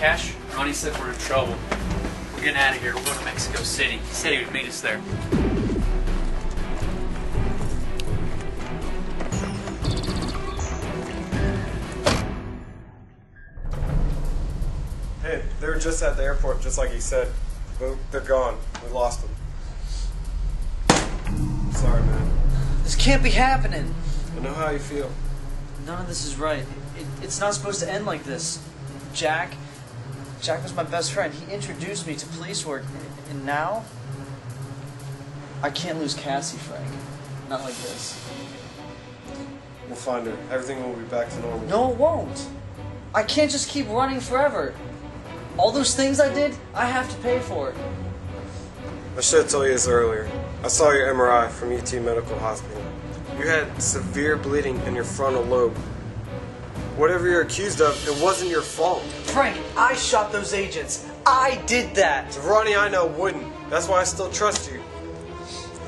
Cash? Ronny said we're in trouble. We're getting out of here. We're going to Mexico City. He said he would meet us there. Hey, they were just at the airport, just like he said. But they're gone. We lost them. Sorry, man. This can't be happening. I know how you feel. None of this is right. It, it's not supposed to end like this. Jack, Jack was my best friend. He introduced me to police work, and now I can't lose Cassie, Frank. Not like this. We'll find her. Everything will be back to normal. No, it won't. I can't just keep running forever. All those things I did, I have to pay for it. I should have told you this earlier. I saw your MRI from UT Medical Hospital. You had severe bleeding in your frontal lobe. Whatever you're accused of, it wasn't your fault. Frank, I shot those agents. I did that. The Ronny I know wouldn't. That's why I still trust you.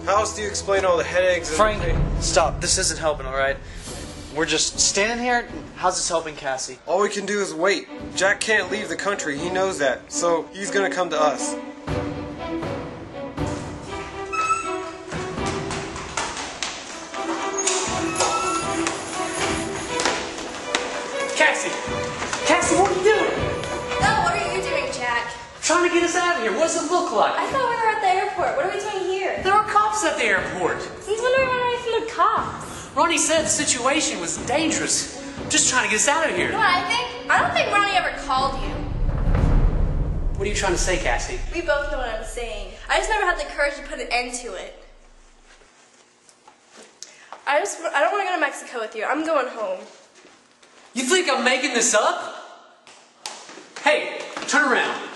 How else do you explain all the headaches and Frank, the pain? stop. This isn't helping, all right? We're just standing here. How's this helping Cassie? All we can do is wait. Jack can't leave the country. He knows that. So he's gonna come to us. Cassie! Cassie, what are you doing? Oh, what are you doing, Jack? Trying to get us out of here. What does it look like? I thought we were at the airport. What are we doing here? There were cops at the airport. Since when are we running away from the cops? Ronny said the situation was dangerous. Just trying to get us out of You know here. what I think? I don't think Ronny ever called you. What are you trying to say, Cassie? We both know what I'm saying. I just never had the courage to put an end to it. I just I don't want to go to Mexico with you. I'm going home. You think I'm making this up? Hey, turn around.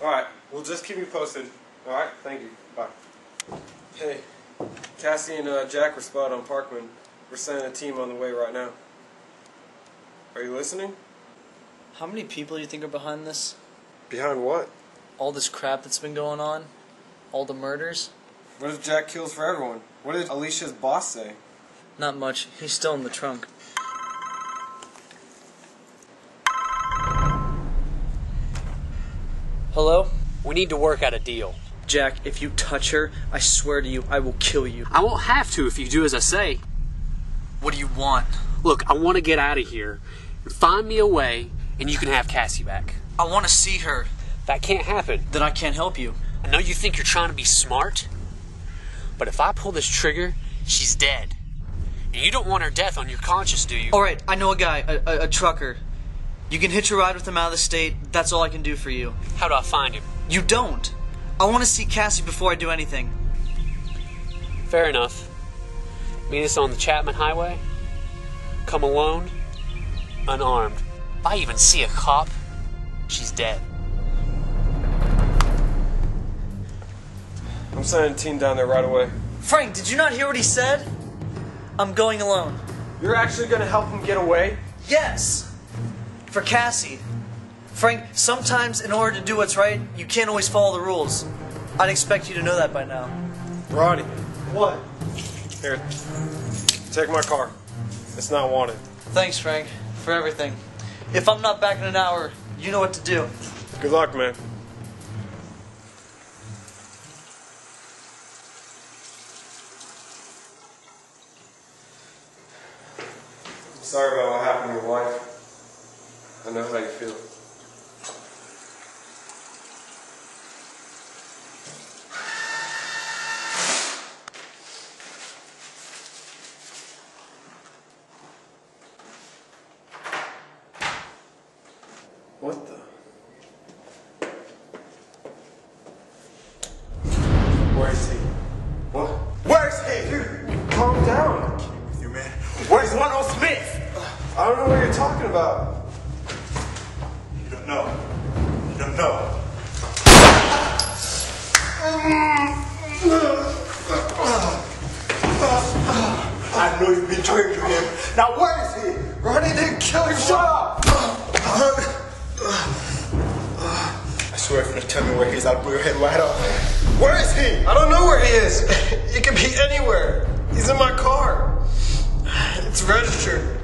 Alright, we'll just keep you posted. Alright, thank you. Bye. Hey, Cassie and uh, Jack were spotted on Parkman. We're sending a team on the way right now. Are you listening? How many people do you think are behind this? Behind what? All this crap that's been going on? All the murders? What if Jack kills for everyone? What did Alicia's boss say? Not much. He's still in the trunk. Hello? We need to work out a deal. Jack, if you touch her, I swear to you, I will kill you. I won't have to if you do as I say. What do you want? Look, I want to get out of here. Find me a way, and you can have Cassie back. I want to see her. That can't happen. Then I can't help you. I know you think you're trying to be smart, but if I pull this trigger, she's dead. And you don't want her death on your conscience, do you? Alright, I know a guy, a, a, a trucker. You can hitch a ride with him out of the state. That's all I can do for you. How do I find him? You don't. I want to see Cassie before I do anything. Fair enough. Meet us on the Chapman Highway. Come alone, unarmed. If I even see a cop, she's dead. I'm sending a team down there right away. Frank, did you not hear what he said? I'm going alone. You're actually gonna help him get away? Yes. For Cassie. Frank, sometimes in order to do what's right, you can't always follow the rules. I'd expect you to know that by now. Ronny, What? here. Take my car. It's not wanted. Thanks, Frank, for everything. If I'm not back in an hour, you know what to do. Good luck, man. I'm sorry about what happened to your wife. I know how you feel. Where's he? What? Where's he? Dude, calm down. i came with You man, where's on Smith? I don't know what you're talking about. You don't know. You don't know. I know you've been talking to him. Now where is he? Ronny didn't kill him. Shut up swear if you tell me where he is, I'll blow your head right off. Where is he? I don't know where he is. He could be anywhere. He's in my car. It's registered.